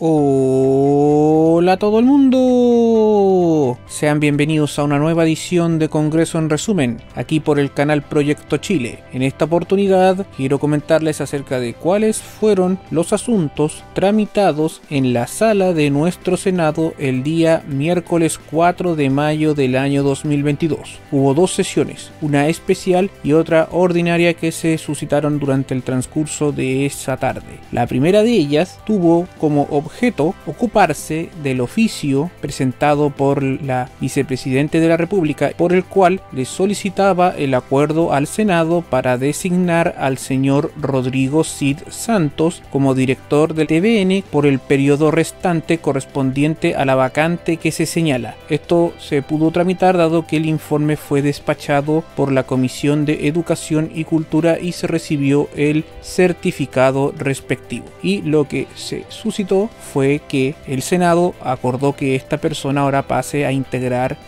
Hola a todo el mundo. Sean bienvenidos a una nueva edición de Congreso en Resumen, aquí por el canal Proyecto Chile. En esta oportunidad quiero comentarles acerca de cuáles fueron los asuntos tramitados en la sala de nuestro Senado el día miércoles 4 de mayo del año 2022. Hubo dos sesiones, una especial y otra ordinaria que se suscitaron durante el transcurso de esa tarde. La primera de ellas tuvo como objeto ocuparse del oficio presentado por la vicepresidente de la República por el cual le solicitaba el acuerdo al Senado para designar al señor Rodrigo Cid Santos como director del TVN por el periodo restante correspondiente a la vacante que se señala. Esto se pudo tramitar dado que el informe fue despachado por la Comisión de Educación y Cultura y se recibió el certificado respectivo. Y lo que se suscitó fue que el Senado acordó que esta persona ahora pase a integrar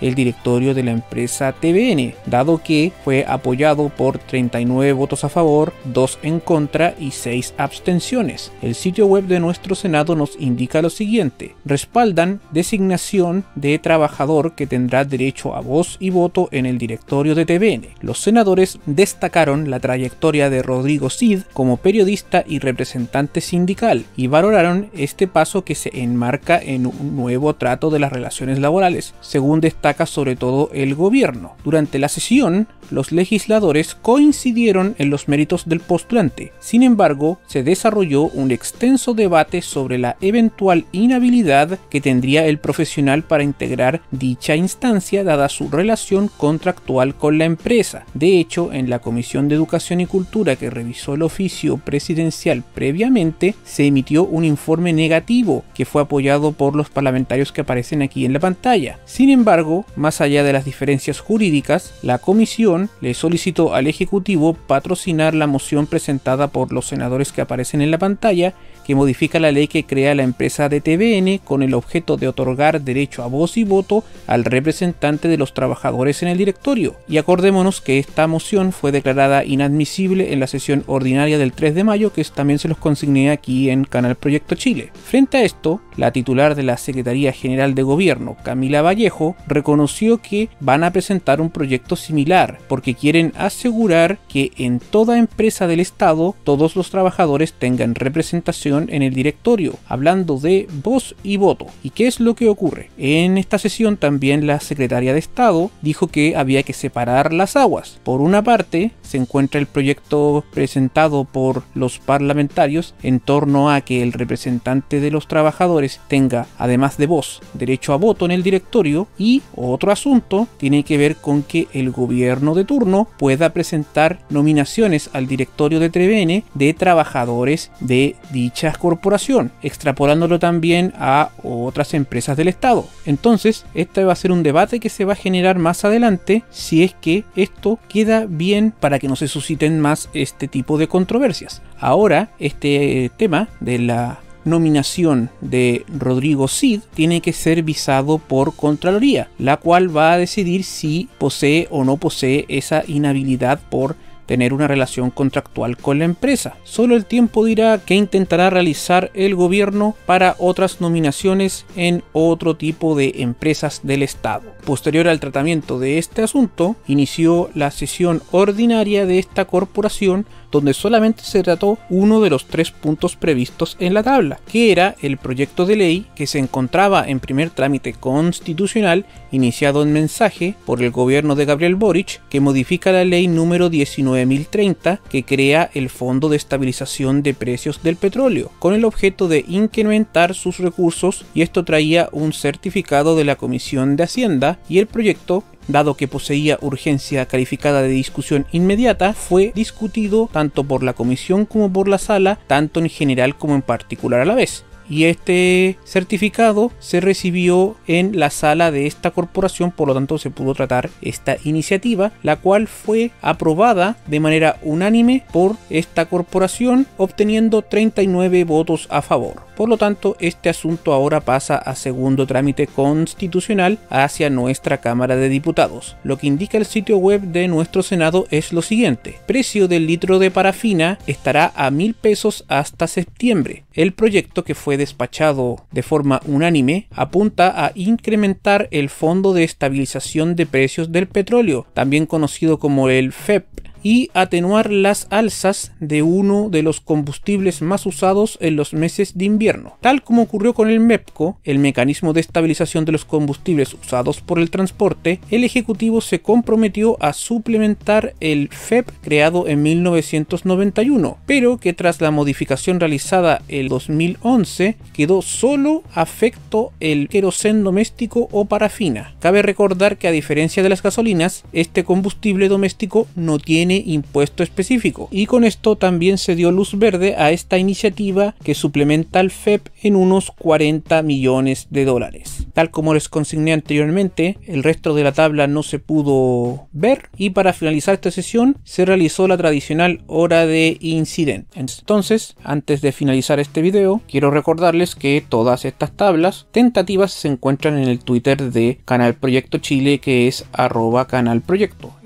el directorio de la empresa TVN, dado que fue apoyado por 39 votos a favor, 2 en contra y 6 abstenciones. El sitio web de nuestro Senado nos indica lo siguiente, respaldan designación de trabajador que tendrá derecho a voz y voto en el directorio de TVN. Los senadores destacaron la trayectoria de Rodrigo Cid como periodista y representante sindical y valoraron este paso que se enmarca en un nuevo trato de las relaciones laborales, destaca sobre todo el gobierno. Durante la sesión, los legisladores coincidieron en los méritos del postulante. Sin embargo, se desarrolló un extenso debate sobre la eventual inhabilidad que tendría el profesional para integrar dicha instancia dada su relación contractual con la empresa. De hecho, en la Comisión de Educación y Cultura que revisó el oficio presidencial previamente, se emitió un informe negativo que fue apoyado por los parlamentarios que aparecen aquí en la pantalla. Sin embargo, más allá de las diferencias jurídicas, la comisión le solicitó al Ejecutivo patrocinar la moción presentada por los senadores que aparecen en la pantalla que modifica la ley que crea la empresa de TVN con el objeto de otorgar derecho a voz y voto al representante de los trabajadores en el directorio. Y acordémonos que esta moción fue declarada inadmisible en la sesión ordinaria del 3 de mayo, que también se los consigné aquí en Canal Proyecto Chile. Frente a esto, la titular de la Secretaría General de Gobierno, Camila Vallejo, reconoció que van a presentar un proyecto similar porque quieren asegurar que en toda empresa del Estado todos los trabajadores tengan representación en el directorio, hablando de voz y voto. ¿Y qué es lo que ocurre? En esta sesión también la Secretaria de Estado dijo que había que separar las aguas. Por una parte, se encuentra el proyecto presentado por los parlamentarios en torno a que el representante de los trabajadores tenga, además de voz, derecho a voto en el directorio y otro asunto tiene que ver con que el gobierno de turno pueda presentar nominaciones al directorio de TVN de trabajadores de dicha corporación, extrapolándolo también a otras empresas del Estado. Entonces, este va a ser un debate que se va a generar más adelante si es que esto queda bien para que no se susciten más este tipo de controversias. Ahora, este tema de la nominación de Rodrigo Cid tiene que ser visado por Contraloría, la cual va a decidir si posee o no posee esa inhabilidad por tener una relación contractual con la empresa. Solo el tiempo dirá qué intentará realizar el gobierno para otras nominaciones en otro tipo de empresas del Estado. Posterior al tratamiento de este asunto, inició la sesión ordinaria de esta corporación donde solamente se trató uno de los tres puntos previstos en la tabla, que era el proyecto de ley que se encontraba en primer trámite constitucional iniciado en mensaje por el gobierno de Gabriel Boric, que modifica la ley número 19.030 que crea el Fondo de Estabilización de Precios del Petróleo, con el objeto de incrementar sus recursos y esto traía un certificado de la Comisión de Hacienda y el proyecto dado que poseía urgencia calificada de discusión inmediata, fue discutido tanto por la comisión como por la sala, tanto en general como en particular a la vez y este certificado se recibió en la sala de esta corporación, por lo tanto se pudo tratar esta iniciativa, la cual fue aprobada de manera unánime por esta corporación, obteniendo 39 votos a favor. Por lo tanto, este asunto ahora pasa a segundo trámite constitucional hacia nuestra Cámara de Diputados. Lo que indica el sitio web de nuestro Senado es lo siguiente. Precio del litro de parafina estará a mil pesos hasta septiembre. El proyecto que fue despachado de forma unánime apunta a incrementar el Fondo de Estabilización de Precios del Petróleo, también conocido como el FEP, y atenuar las alzas de uno de los combustibles más usados en los meses de invierno. Tal como ocurrió con el MEPCO, el mecanismo de estabilización de los combustibles usados por el transporte, el Ejecutivo se comprometió a suplementar el FEP creado en 1991, pero que tras la modificación realizada el 2011 quedó solo afecto el querosén doméstico o parafina. Cabe recordar que a diferencia de las gasolinas, este combustible doméstico no tiene impuesto específico. Y con esto también se dio luz verde a esta iniciativa que suplementa al FEP en unos 40 millones de dólares. Tal como les consigné anteriormente, el resto de la tabla no se pudo ver y para finalizar esta sesión se realizó la tradicional hora de incidente. Entonces, antes de finalizar este video, quiero recordarles que todas estas tablas tentativas se encuentran en el Twitter de Canal Proyecto Chile que es arroba canal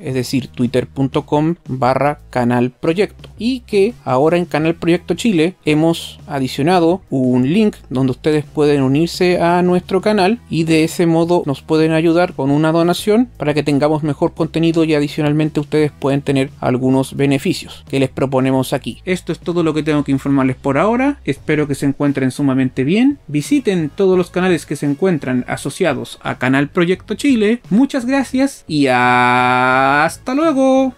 es decir, twitter.com barra canal proyecto. Y que ahora en canal proyecto chile hemos adicionado un link donde ustedes pueden unirse a nuestro canal y de ese modo nos pueden ayudar con una donación para que tengamos mejor contenido y adicionalmente ustedes pueden tener algunos beneficios que les proponemos aquí. Esto es todo lo que tengo que informarles por ahora. Espero que se encuentren sumamente bien. Visiten todos los canales que se encuentran asociados a canal proyecto chile. Muchas gracias y hasta luego